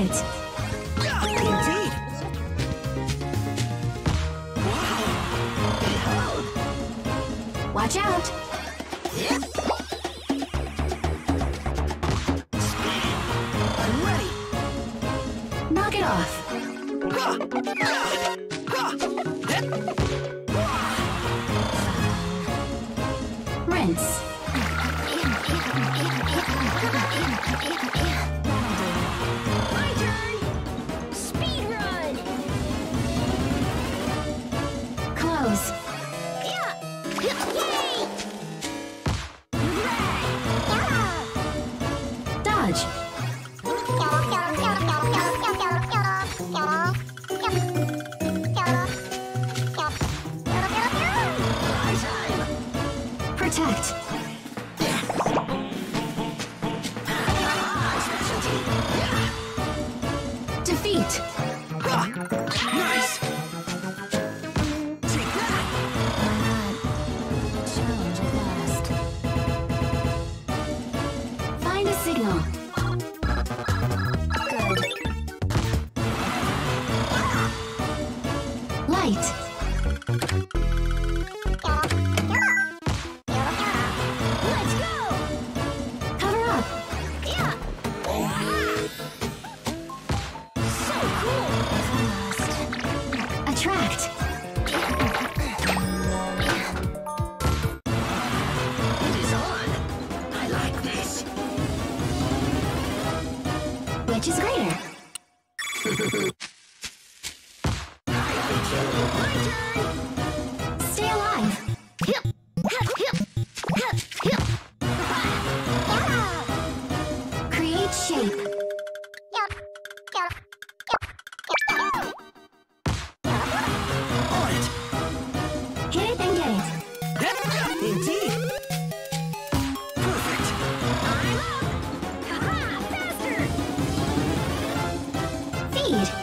it. Indeed. Wow. Watch out. Knock it off. Rinse. right. Indeed. Perfect. I'm up. Ha -ha, faster. Feed.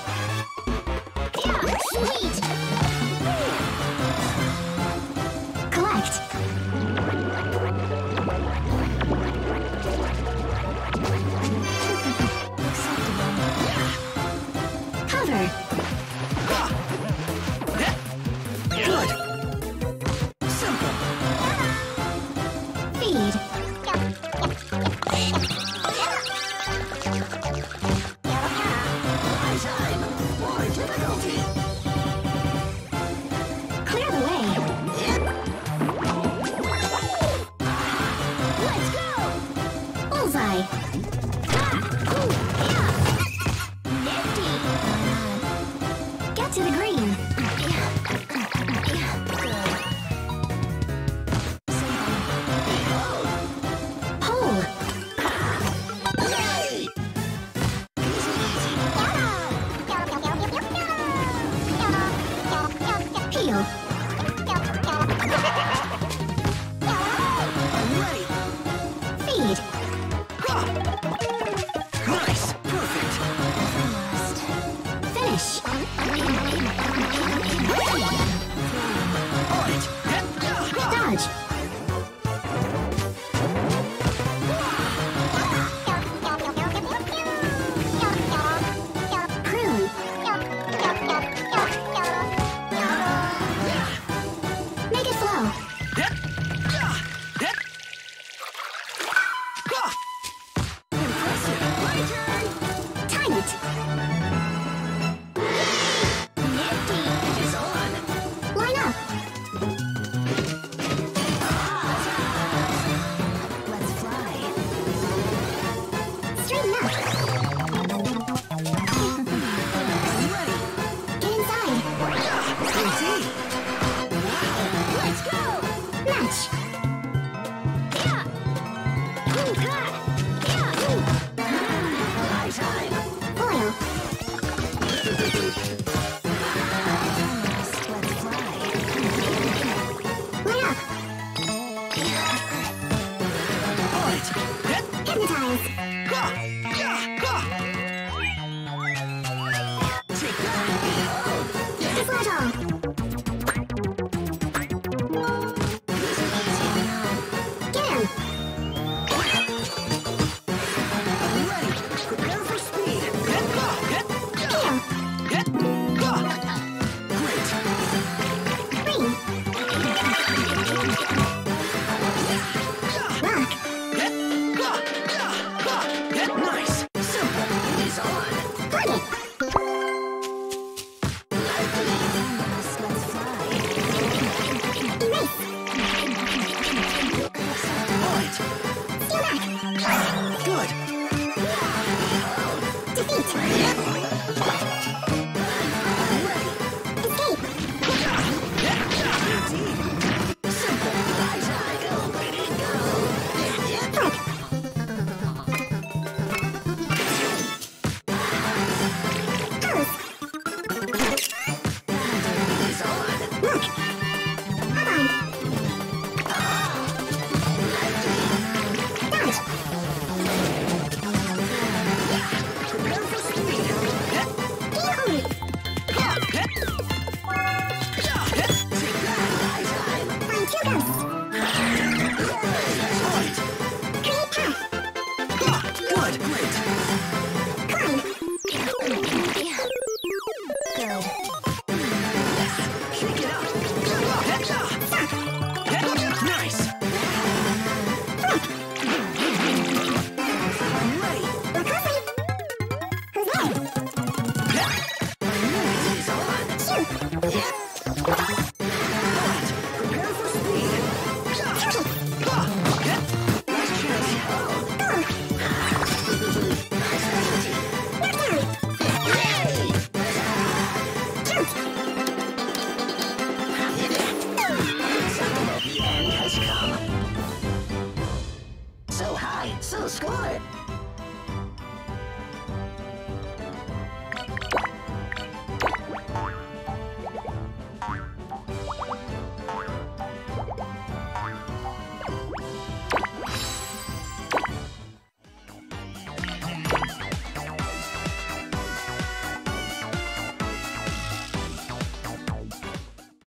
House.